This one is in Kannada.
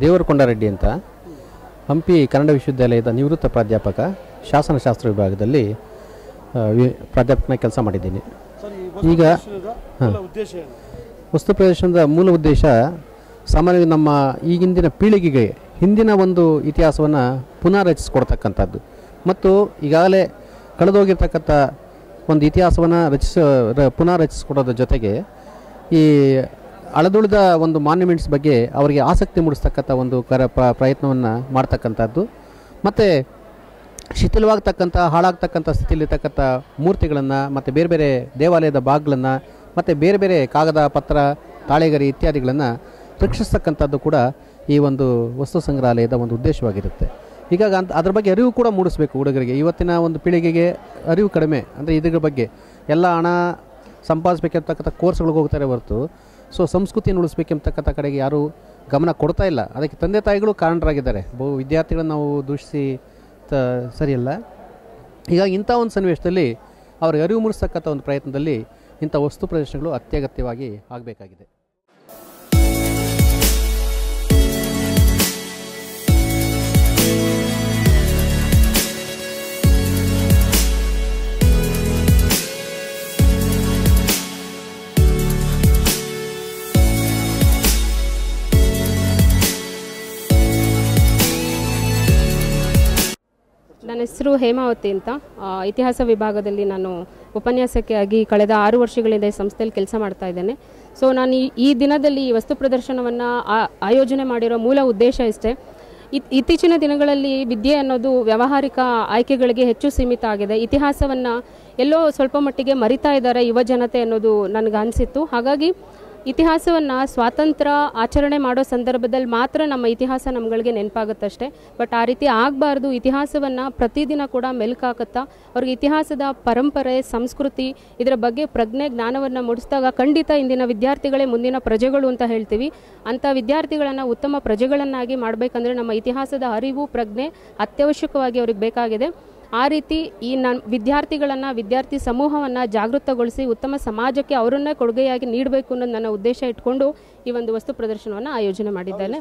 ದೇವರಕೊಂಡರೆಡ್ಡಿ ಅಂತ. ಹಂಪಿ ಕನ್ನಡ ವಿಶ್ವವಿದ್ಯಾಲಯದ ನಿವೃತ್ತ ಪ್ರಾಧ್ಯಾಪಕ ಶಾಸನಶಾಸ್ತ್ರ ವಿಭಾಗದಲ್ಲಿ ಪ್ರಾಧ್ಯಾಪಕನ ಕೆಲಸ ಮಾಡಿದ್ದೀನಿ. ಈಗ ವಸ್ತು ಪ್ರದರ್ಶನದ ಮೂಲ ಉದ್ದೇಶ ಸಾಮಾನ್ಯವಾಗಿ ನಮ್ಮ ಈಗಿಂದಿನ ಪೀಳಿಗೆಗೆ ಹಿಂದಿನ ಒಂದು ಇತಿಹಾಸವನ್ನು ಪುನಃ ರಚಿಸಿಕೊಡ್ತಕ್ಕಂಥದ್ದು. ಮತ್ತು ಈಗಾಗಲೇ ಕಳೆದೋಗಿರ್ತಕ್ಕಂಥ ಒಂದು ಇತಿಹಾಸವನ್ನು ರಚಿಸ ರ- ಪುನಃ ರಚಿಸಿಕೊಡೋದ್ರ ಜೊತೆಗೆ ಈ ಅಳದುಳಿದ ಒಂದು ಮಾನ್ಯುಮೆಂಟ್ಸ್ ಬಗ್ಗೆ ಅವರಿಗೆ ಆಸಕ್ತಿ ಮೂಡಿಸ್ತಕ್ಕಂಥ ಒಂದು ಕರ ಪ್ರ ಪ್ರಯತ್ನವನ್ನು ಮಾಡ್ತಕ್ಕಂಥದ್ದು. ಮತ್ತು ಶಿಥಿಲವಾಗ್ತಕ್ಕಂಥ, ಹಾಳಾಗ್ತಕ್ಕಂಥ ಸ್ಥಿತಿಯಲ್ಲಿರ್ತಕ್ಕಂಥ ಮೂರ್ತಿಗಳನ್ನು, ಮತ್ತು ಬೇರೆ ಬೇರೆ ದೇವಾಲಯದ ಭಾಗಗಳನ್ನು ಮತ್ತು ಬೇರೆ ಬೇರೆ ಕಾಗದ ಪತ್ರ, ತಾಳೆಗರಿ ಇತ್ಯಾದಿಗಳನ್ನು ರಕ್ಷಿಸ್ತಕ್ಕಂಥದ್ದು ಕೂಡ ಈ ಒಂದು ವಸ್ತು ಸಂಗ್ರಹಾಲಯದ ಒಂದು ಉದ್ದೇಶವಾಗಿರುತ್ತೆ. ಹೀಗಾಗಿ ಅಂತ ಅದ್ರ ಬಗ್ಗೆ ಅರಿವು ಕೂಡ ಮೂಡಿಸಬೇಕು ಹುಡುಗರಿಗೆ. ಇವತ್ತಿನ ಒಂದು ಪೀಳಿಗೆಗೆ ಅರಿವು ಕಡಿಮೆ. ಅಂದರೆ ಇದ್ರ ಬಗ್ಗೆ ಎಲ್ಲ ಹಣ ಸಂಪಾದಿಸ್ಬೇಕಿರ್ತಕ್ಕಂಥ ಕೋರ್ಸ್ಗಳಿಗೆ ಹೋಗ್ತಾರೆ ಹೊರತು ಸೊ ಸಂಸ್ಕೃತಿಯನ್ನು ಉಳಿಸ್ಬೇಕೆಂಬತಕ್ಕಂಥ ಕಡೆಗೆ ಯಾರೂ ಗಮನ ಕೊಡ್ತಾ ಇಲ್ಲ. ಅದಕ್ಕೆ ತಂದೆ ತಾಯಿಗಳು ಕಾರಣರಾಗಿದ್ದಾರೆ. ಬಹು ವಿದ್ಯಾರ್ಥಿಗಳನ್ನು ನಾವು ದೂಷಿಸಿ ತ, ಸರಿಯಲ್ಲ. ಹೀಗಾಗಿ ಇಂಥ ಒಂದು ಸನ್ನಿವೇಶದಲ್ಲಿ ಅವ್ರಿಗೆ ಅರಿವು ಮೂಡಿಸ್ತಕ್ಕಂಥ ಒಂದು ಪ್ರಯತ್ನದಲ್ಲಿ ಇಂಥ ವಸ್ತು ಪ್ರದರ್ಶನಗಳು ಅತ್ಯಗತ್ಯವಾಗಿ ಆಗಬೇಕಾಗಿದೆ. ನನ್ನ ಹೆಸರು ಹೇಮಾವತಿ ಅಂತ ಇತಿಹಾಸ ವಿಭಾಗದಲ್ಲಿ ನಾನು ಉಪನ್ಯಾಸಕ್ಕೆ ಆಗಿ ಕಳೆದ ಆರು ವರ್ಷಗಳಿಂದ ಈ ಸಂಸ್ಥೆಯಲ್ಲಿ ಕೆಲಸ ಮಾಡ್ತಾ ಇದ್ದೇನೆ. ಸೊ ನಾನು ಈ ದಿನದಲ್ಲಿ ಈ ವಸ್ತು ಪ್ರದರ್ಶನವನ್ನು ಆಯೋಜನೆ ಮಾಡಿರೋ ಮೂಲ ಉದ್ದೇಶ ಇಷ್ಟೇ. ಇತ್- ಇತ್ತೀಚಿನ ದಿನಗಳಲ್ಲಿ ವಿದ್ಯೆ ಅನ್ನೋದು ವ್ಯಾವಹಾರಿಕ ಆಯ್ಕೆಗಳಿಗೆ ಹೆಚ್ಚು ಸೀಮಿತ ಆಗಿದೆ. ಇತಿಹಾಸವನ್ನು ಎಲ್ಲೋ ಸ್ವಲ್ಪ ಮಟ್ಟಿಗೆ ಮರಿತಾ ಇದ್ದಾರೆ ಯುವ ಜನತೆ ಅನ್ನೋದು ನನಗೆ ಅನಿಸಿತ್ತು. ಹಾಗಾಗಿ ಇತಿಹಾಸವನ್ನು ಸ್ವಾತಂತ್ರ್ಯ ಆಚರಣೆ ಮಾಡೋ ಸಂದರ್ಭದಲ್ಲಿ ಮಾತ್ರ ನಮ್ಮ ಇತಿಹಾಸ ನಮ್ಗಳಿಗೆ ನೆನಪಾಗುತ್ತಷ್ಟೇ. ಬಟ್ ಆ ರೀತಿ ಆಗಬಾರ್ದು, ಇತಿಹಾಸವನ್ನು ಪ್ರತಿದಿನ ಕೂಡ ಮೆಲುಕಾಕುತ್ತಾ, ಅವ್ರಿಗೆ ಇತಿಹಾಸದ ಪರಂಪರೆ, ಸಂಸ್ಕೃತಿ, ಇದರ ಬಗ್ಗೆ ಪ್ರಜ್ಞೆ, ಜ್ಞಾನವನ್ನು ಮೂಡಿಸಿದಾಗ ಖಂಡಿತ ಇಂದಿನ ವಿದ್ಯಾರ್ಥಿಗಳೇ ಮುಂದಿನ ಪ್ರಜೆಗಳು ಅಂತ ಹೇಳ್ತೀವಿ. ಅಂಥ ವಿದ್ಯಾರ್ಥಿಗಳನ್ನು ಉತ್ತಮ ಪ್ರಜೆಗಳನ್ನಾಗಿ ಮಾಡಬೇಕಂದ್ರೆ ನಮ್ಮ ಇತಿಹಾಸದ ಅರಿವು, ಪ್ರಜ್ಞೆ ಅತ್ಯವಶ್ಯಕವಾಗಿ ಅವ್ರಿಗೆ ಬೇಕಾಗಿದೆ. ಆ ರೀತಿ ಈ ನನ್ನ ವಿದ್ಯಾರ್ಥಿಗಳನ್ನು, ವಿದ್ಯಾರ್ಥಿ ಸಮೂಹವನ್ನು ಜಾಗೃತಗೊಳಿಸಿ ಉತ್ತಮ ಸಮಾಜಕ್ಕೆ ಅವರನ್ನೇ ಕೊಡುಗೆಯಾಗಿ ನೀಡಬೇಕು ಅನ್ನೋದು ನನ್ನ ಉದ್ದೇಶ ಇಟ್ಕೊಂಡು ಈ ಒಂದು ವಸ್ತು ಪ್ರದರ್ಶನವನ್ನು ಆಯೋಜನೆ ಮಾಡಿದ್ದೇನೆ.